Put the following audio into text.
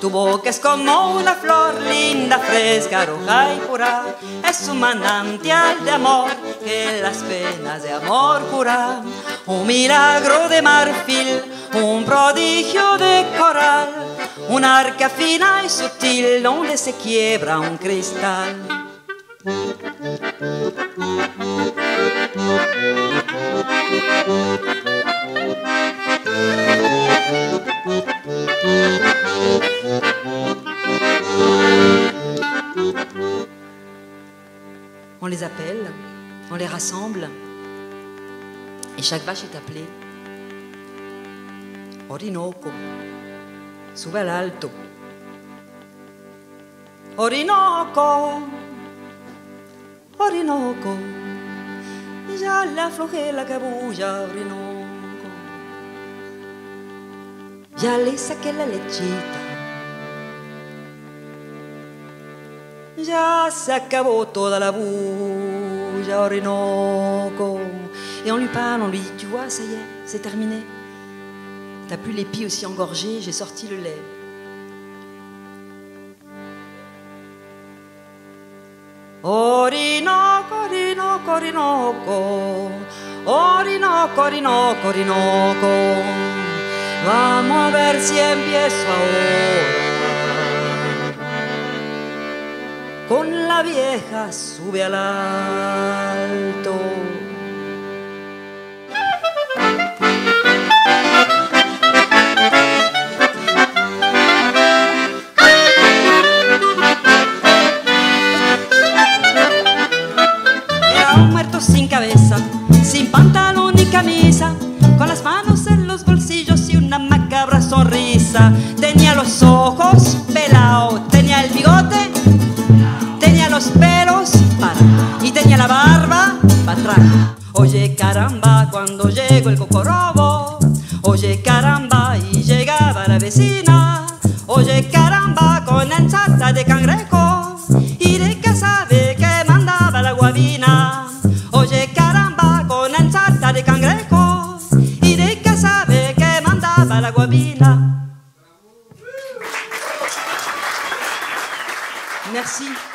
Tu boca es como una flor linda, fresca, roja y pura. Es un manantial de amor que las penas de amor cura. Un milagro de marfil, un prodigio de coral. Una arca fina y sutil donde se quiebra un cristal. On les appelle, on les rassemble, et chaque vache est appelée Orinoco, sube al alto. Orinoco, Orinoco, ya le aflojé la cabulla, Orinoco. Ya le saqué la lechita. La. Et on lui parle, on lui dit, tu vois, ça y est, c'est terminé. T'as plus les pieds aussi engorgés, j'ai sorti le lait. Orinoco, Orinoco, Orinoco, Orinoco, Orinoco, Orinoco. Vamos a ver si empiezo ahora. Con la vieja sube al alto. Era un muerto sin cabeza, sin pantalón ni camisa, con las manos en los bolsillos y una macabra sonrisa. Tenía los ojos tenía la barba atrás. Oye caramba, cuando llegó el cocorobo, oye caramba y llegaba la vecina. Oye caramba con ensata de cangrejo y de que sabe que mandaba la guabina. Oye caramba con ensata de cangrejo y de que sabe que mandaba la guabina. Merci.